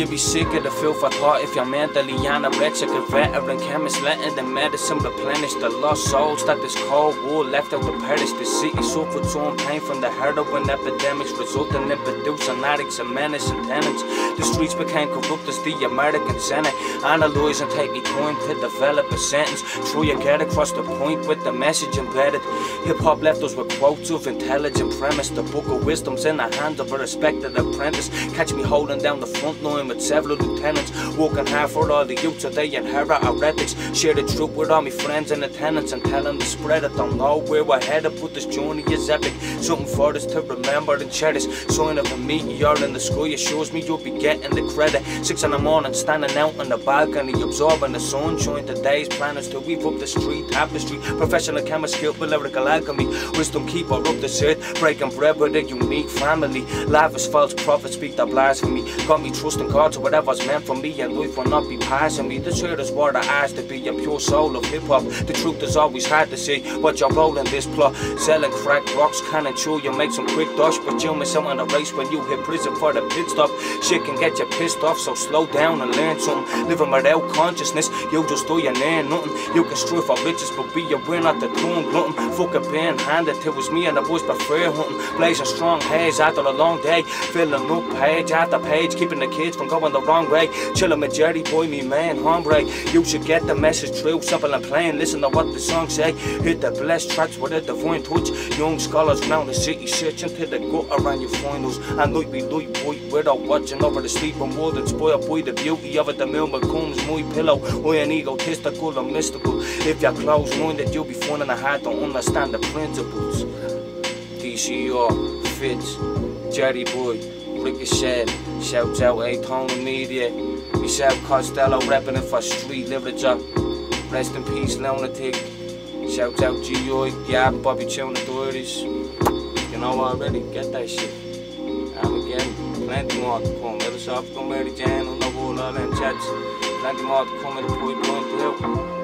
You be sick of the filth I thought if you're mentally anorexic, a veteran chemist letting the medicine replenish the lost souls that this cold war left out to perish. The city suffered some pain from the heroin epidemics, resulting in producing addicts and menacing tenants. The streets became corrupt as the American Senate. Analyze and take me time to develop a sentence. True, you get across the point with the message embedded. Hip hop left us with quotes of intelligent premise. The book of wisdom's in the hands of a respected apprentice. Catch me holding down the front line with several lieutenants. Working hard for all the youths so they inherit our ethics. Share the truth with all my friends and attendants and tell them to spread it. Don't know where we're headed, but this journey is epic. Something for us to remember and cherish. Sign of a meteor in the sky assures me you'll be getting the credit. Six in the morning, standing out on the balcony, absorbing the sunshine. Today's plan is to weave up the street tapestry. Professional chemist, skill with lyrical alchemy. Wisdom keeper up the set, breaking bread with a unique family. Life is false prophets speak the blasphemy. Got me trusting To whatever's meant for me, and life will not be passing me. This here is what I ask to be a pure soul of hip hop. The truth is always hard to see, but you're rolling this plot. Selling crack rocks, cannon chew, you make some quick dosh, but you miss out on the race when you hit prison for the pit stop. Shit can get you pissed off, so slow down and learn something. Living without consciousness, you just do your name nothing. You can strive for riches, but be aware not to tune glutton. Fucking being handed till it's me and the boys prefer hunting. Blazing strong haze after a long day, filling up page after page, keeping the kids from going the wrong way. Chilling with GerryBoy, me man, hombre. You should get the message true, simple and plain. Listen to what the song say. Hit the blessed tracks with a divine touch. Young scholars round the city searching to the gutter and you find us. And like we like boy, without watching over the sleeping world, inspired by the beauty of it. The mill becomes my pillow. I an egotistical or mystical. If you're close minded, you'll be finding it hard to understand the principles. DCR, Fitz, GerryBoy, Ricishade, shouts out Atonal Media, Michelle Costello rapping it for street literature. Rest in peace, lunatic. Shouts out G.O. Yeah, Bobby Tune Authorities. You know already, get that shit. I'm again, plenty more to come. Så op, kom Mary Jane, og når all them chats. Plenty more to come, eller på i point to help.